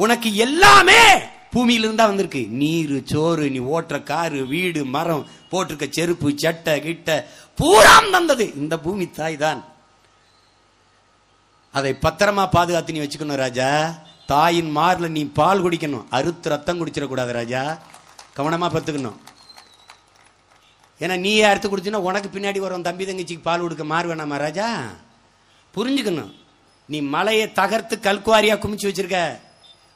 உனக்கு எல்லாமே பூமியில இருந்தா வந்திருக்கு. நீரு சோறு நீ ஓட்டுற காரு வீடு மரம் போட்டிருக்க செருப்பு சட்டை கிட்ட பூராம் தந்தது. இந்த பூமி தாய் தான் அதை பத்திரமா பாதுகாத்து நீ வச்சுக்கணும் ராஜா. தாயின் மார்ல நீ பால் குடிக்கணும். அறுத்து ரத்தம் குடிச்சிடக்கூடாது ராஜா. கவனமா பார்த்துக்கணும் ஏன்னா நீயே அறுத்து குடிச்சினா உனக்கு பின்னாடி வரும் தம்பி தங்கச்சிக்கு பால் கொடுக்க மாறு வேணாமா ராஜா? புரிஞ்சுக்கணும். நீ மலையை தகர்த்து கல்குவாரியா குமிச்சு வச்சிருக்க.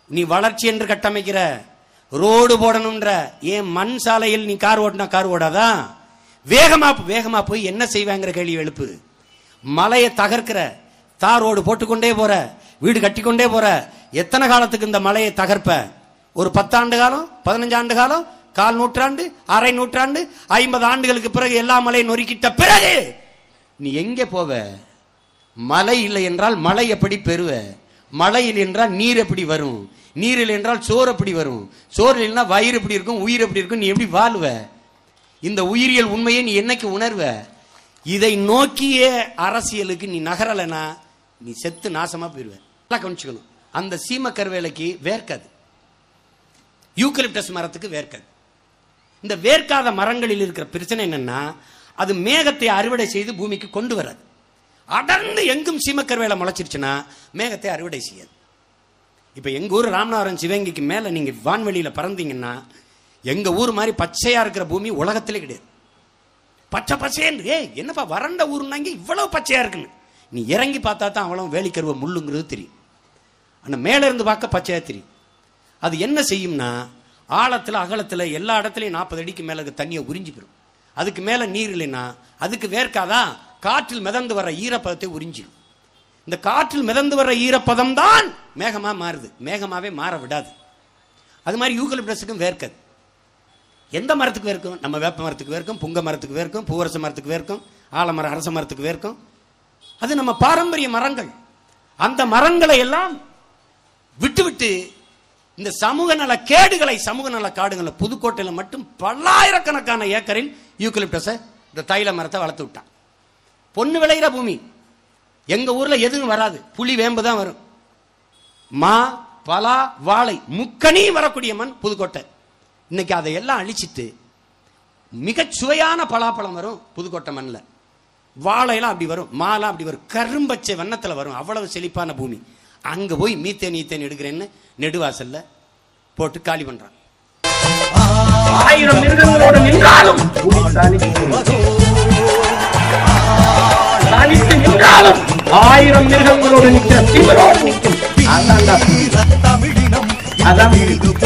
நீ வளர்ச்சி என்று கட்டமைக்கிற. ரோடு போடணும்ன்ற. ஏன் மண் சாலையில் நீ கார் ஓட்டினா கார் ஓடாதா? வேகமா வேகமா போய் என்ன செய்வாங்கிற கேள்வி எழுப்பு. மலையை தகர்க்கிற. தார் ரோடு போட்டுக்கொண்டே போற. வீடு கட்டிக்கொண்டே போற. எத்தனை காலத்துக்கு இந்த மலையை தகர்ப்ப? ஒரு பத்தாண்டு காலம்? பதினஞ்சு ஆண்டு காலம்? கால் நூற்றாண்டு? அரை நூற்றாண்டு? ஐம்பது ஆண்டுகளுக்கு பிறகு எல்லா மலையும் நொறுக்கிட்ட பிறகு நீ எங்கே போவ? மழை இல்லை என்றால் மழை எப்படி பெறுவ? மழையில் என்றால் நீர் எப்படி வரும்? நீரில் என்றால் சோறு எப்படி வரும்? சோறு இல்லைன்னா வயிறு எப்படி இருக்கும்? உயிர் எப்படி இருக்கும்? நீ எப்படி வாழ்வ? இந்த உயிரியல் உண்மையை நீ என்னைக்கு உணர்வ? இதை நோக்கிய அரசியலுக்கு நீ நகரலைனா நீ செத்து நாசமா போயிடுவேன் நல்லா கவனிச்சுக்கணும். அந்த சீம கருவேலைக்கு வேர்க்காது. யூக்கலிப்டஸ் மரத்துக்கு வேர்க்காது. இந்த வேர்க்காத மரங்களில் இருக்கிற பிரச்சனை என்னன்னா அது மேகத்தை அறுவடை செய்து பூமிக்கு கொண்டு வராது. அடர்ந்து எங்கும் சீமக்கருவேலை முளைச்சிருச்சுன்னா மேகத்தை அறுவடை செய்யாது. இப்போ எங்கள் ஊர் ராமநாதபுரம் சிவகங்கைக்கு மேலே நீங்கள் வான்வெளியில் பறந்தீங்கன்னா எங்கள் ஊர் மாதிரி பச்சையாக இருக்கிற பூமி உலகத்திலே கிடையாது. பச்சை பச்சைன்னு ஏ என்னப்பா வறண்ட ஊர்னாங்க இவ்வளோ பச்சையாக இருக்குன்னு. நீ இறங்கி பார்த்தா தான் அவ்வளோ வேலிக்கருவ முள்ளுங்கிறது தெரியும். ஆனால் மேலே இருந்து பார்க்க பச்சையாக தெரியும். அது என்ன செய்யும்னா ஆழத்தில் அகலத்தில் எல்லா இடத்துலையும் நாற்பது அடிக்கு மேலே இருக்க தண்ணியை உறிஞ்சி போயிடும். அதுக்கு மேலே நீர் இல்லைன்னா அதுக்கு வேர்க்காதான் காற்றில் மிதந்து வர ஈரப்பதத்தை உறிஞ்சிடும். இந்த காற்றில் மிதந்து வர ஈரப்பதம் தான் மேகமா மாறுது. மேகமாவே மாற விடாது. அது மாதிரி யூகலிப்டஸுக்கும் வேர்க்காது. எந்த மரத்துக்கு வேர்க்கும்? நம்ம வேப்ப மரத்துக்கு வேர்க்கும் புங்க மரத்துக்கு வேர்க்கும் பூவரச மரத்துக்கு வேர்க்கும் ஆலமரம் அரச மரத்துக்கு வேர்க்கும். அது நம்ம பாரம்பரிய மரங்கள். அந்த மரங்களை எல்லாம் விட்டுவிட்டு இந்த சமூக நல கேடுகளை சமூக நல காடுகளை புதுக்கோட்டையில் மட்டும் பல்லாயிரக்கணக்கான ஏக்கரில் யூக்கலிப்டஸ இந்த தைல மரத்தை வளர்த்து விட்டான். பொண்ணு விளையிற பூமி. எங்க ஊர்ல எதுவும் வராது. புலி வேம்பு தான் வரும். மா பலா வாழை முக்கணி வரக்கூடிய மண் புதுக்கோட்டை. இன்னைக்கு அதை எல்லாம் அழிச்சிட்டு மிகச் சுவையான பலாப்பழம் வரும் புதுக்கோட்டை மண்ணில். வாழையெல்லாம் அப்படி வரும் மாலாம் அப்படி வரும் கரும்பச்சை வண்ணத்தில் வரும் அவ்வளவு செழிப்பான பூமி. அங்க போய் மீத்தேன் ஈத்தேன் எடுக்கிறேன்னு நெடுவாசல்ல போட்டு காலி பண்றான். ஆயிரம் மிருகங்களோடு நின்றாலும் ஆயிரம் மிருகங்களோடு நிற்கிற தீவிரோடு நிற்கும். அதான். போல்